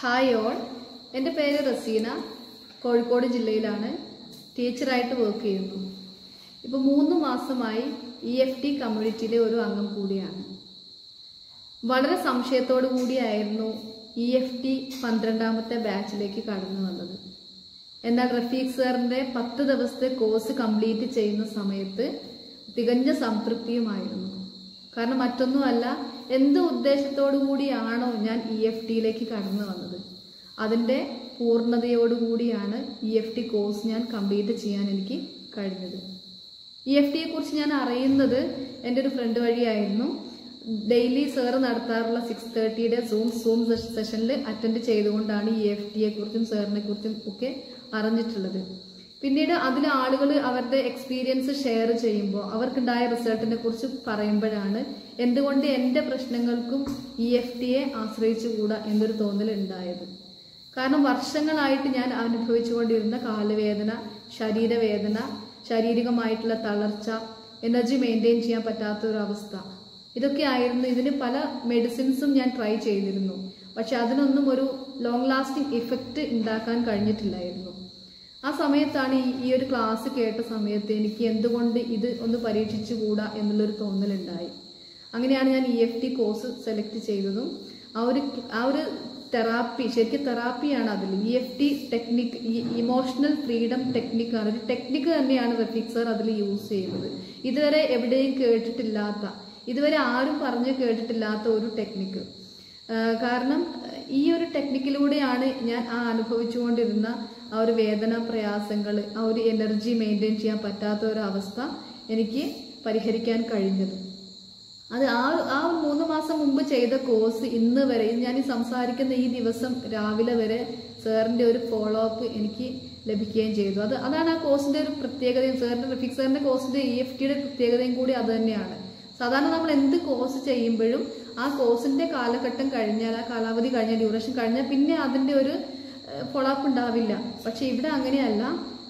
Hi all എന്റെ പേര് റസീന. കോഴിക്കോട് ജില്ലയിലാണ്. ടീച്ചറായിട്ട് വർക്ക് ചെയ്യുന്നു. ഇപ്പോൾ മൂന്ന് മാസമായി ഇ എഫ് ടി കമ്മ്യൂണിറ്റിയിലെ ഒരു അംഗം കൂടിയാണ്. വളരെ സംശയത്തോടു കൂടിയായിരുന്നു ഇ എഫ് ടി പന്ത്രണ്ടാമത്തെ ബാച്ചിലേക്ക് കടന്നു വന്നത്. എന്നാൽ റഫീഖ് സാറിന്റെ പത്ത് ദിവസത്തെ കോഴ്സ് കംപ്ലീറ്റ് ചെയ്യുന്ന സമയത്ത് തികഞ്ഞ സംതൃപ്തിയുമായിരുന്നു. കാരണം മറ്റൊന്നുമല്ല എന്ത് ഉദ്ദേശത്തോടു കൂടിയാണോ ഞാൻ ഇ എഫ് ടിയിലേക്ക് കടന്നു വന്നത്? അതിന്റെ പൂർണതയോടുകൂടിയാണ് ഇ എഫ് ടി കോഴ്സ് ഞാൻ കംപ്ലീറ്റ് ചെയ്യാൻ എനിക്ക് കഴിഞ്ഞത്. ഇ എഫ് ടിയെ കുറിച്ച് ഞാൻ അറിയുന്നത് എന്റെ ഒരു ഫ്രണ്ട് വഴിയായിരുന്നു. ഡെയിലി സാറ് നടത്താറുള്ള സിക്സ് തേർട്ടിയുടെ സൂം സൂം സെഷനിൽ അറ്റൻഡ് ചെയ്തുകൊണ്ടാണ് ഇ എഫ് ടിയെ കുറിച്ചും സാറിനെ കുറിച്ചും ഒക്കെ അറിഞ്ഞിട്ടുള്ളത്. പിന്നീട് അതിൽ ആളുകൾ അവരുടെ എക്സ്പീരിയൻസ് ഷെയർ ചെയ്യുമ്പോൾ അവർക്കുണ്ടായ റിസൾട്ടിനെ കുറിച്ച് പറയുമ്പോഴാണ് എന്തുകൊണ്ട് എന്റെ പ്രശ്നങ്ങൾക്കും ഇ എഫ് ടിയെ ആശ്രയിച്ചുകൂടാ എന്നൊരു തോന്നൽ ഉണ്ടായത്. കാരണം വർഷങ്ങളായിട്ട് ഞാൻ അനുഭവിച്ചുകൊണ്ടിരുന്ന കാലുവേദന ശരീരവേദന ശാരീരികമായിട്ടുള്ള തളർച്ച എനർജി മെയിന്റെയിൻ ചെയ്യാൻ പറ്റാത്ത ഒരു അവസ്ഥ ഇതൊക്കെ ആയിരുന്നു. ഇതിന് പല മെഡിസിൻസും ഞാൻ ട്രൈ ചെയ്തിരുന്നു. പക്ഷെ അതിനൊന്നും ഒരു ലോങ് ലാസ്റ്റിംഗ് ഇഫക്റ്റ് ഉണ്ടാക്കാൻ കഴിഞ്ഞിട്ടില്ലായിരുന്നു. ആ സമയത്താണ് ഈ ഒരു ക്ലാസ് കേട്ട സമയത്ത് എനിക്ക് എന്തുകൊണ്ട് ഇത് ഒന്ന് പരീക്ഷിച്ചുകൂടാ എന്നുള്ളൊരു തോന്നലുണ്ടായി. അങ്ങനെയാണ് ഞാൻ E F T course select ചെയ്തതും. ആ ഒരു ആ ഒരു തെറാപ്പി ശരിക്കും തെറാപ്പിയാണ് അതിൽ. ഇ എഫ് ടി ടെക്നിക് ഈ ഇമോഷണൽ ഫ്രീഡം ടെക്നിക്കാണ് ഒരു ടെക്നിക്ക് തന്നെയാണ് റഫീഖ് സാർ അതിൽ യൂസ് ചെയ്യുന്നത്. ഇതുവരെ എവിടെയും കേട്ടിട്ടില്ലാത്ത ഇതുവരെ ആരും പറഞ്ഞു കേട്ടിട്ടില്ലാത്ത ഒരു ടെക്നിക്ക് കാരണം ഈ ഒരു ടെക്നിക്കിലൂടെയാണ് ഞാൻ ആ അനുഭവിച്ചുകൊണ്ടിരുന്ന ആ ഒരു വേദന പ്രയാസങ്ങൾ ആ ഒരു എനർജി മെയിന്റെയിൻ ചെയ്യാൻ പറ്റാത്ത ഒരു അവസ്ഥ എനിക്ക് പരിഹരിക്കാൻ കഴിഞ്ഞത്. അത് ആ ആ മൂന്ന് മാസം മുമ്പ് ചെയ്ത കോഴ്സ് ഇന്ന് വരെ ഞാൻ ഈ സംസാരിക്കുന്ന ഈ ദിവസം രാവിലെ വരെ സാറിന്റെ ഒരു ഫോളോ അപ്പ് എനിക്ക് ലഭിക്കുകയും ചെയ്തു. അത് അതാണ് ആ കോഴ്സിന്റെ ഒരു പ്രത്യേകതയും. സാറിന്റെ റഫിക് സാറിന്റെ കോഴ്സിന്റെ ഇ എഫ് ടിയുടെ പ്രത്യേകതയും കൂടി അത് തന്നെയാണ്. സാധാരണ നമ്മൾ എന്ത് കോഴ്സ് ചെയ്യുമ്പോഴും ആ കോഴ്സിന്റെ കാലഘട്ടം കഴിഞ്ഞാൽ ആ കാലാവധി കഴിഞ്ഞാൽ ഡ്യൂറേഷൻ കഴിഞ്ഞാൽ പിന്നെ അതിന്റെ ഒരു ഫോളോ അപ്പ് ഉണ്ടാവില്ല. പക്ഷെ ഇവിടെ അങ്ങനെയല്ല.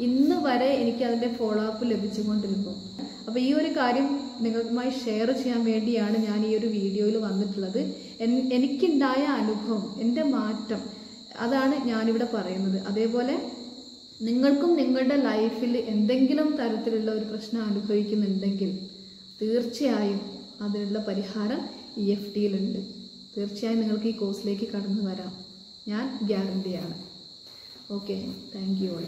ഇന്ന് വരെ എനിക്ക് അതിന്റെ ഫോളോ അപ്പ് ലഭിച്ചുകൊണ്ടിരുന്നു അപ്പോൾ ഈ ഒരു കാര്യം നിങ്ങളുമായി ഷെയർ ചെയ്യാൻ വേണ്ടിയാണ് ഞാൻ ഈ ഒരു വീഡിയോയിൽ വന്നിട്ടുള്ളത്. എനിക്കുണ്ടായ അനുഭവം എന്റെ മാറ്റം അതാണ് ഞാനിവിടെ പറയുന്നത്. അതേപോലെ നിങ്ങൾക്കും നിങ്ങളുടെ ലൈഫിൽ എന്തെങ്കിലും തരത്തിലുള്ള ഒരു പ്രശ്നം അനുഭവിക്കുന്നുണ്ടെങ്കിൽ തീർച്ചയായും അതിനുള്ള പരിഹാരം ഇ എഫ് ടിയിലുണ്ട്. തീർച്ചയായും നിങ്ങൾക്ക് ഈ കോഴ്സിലേക്ക് കടന്നു വരാം. ഞാൻ ഗ്യാരണ്ടിയാണ്. Okay thank you all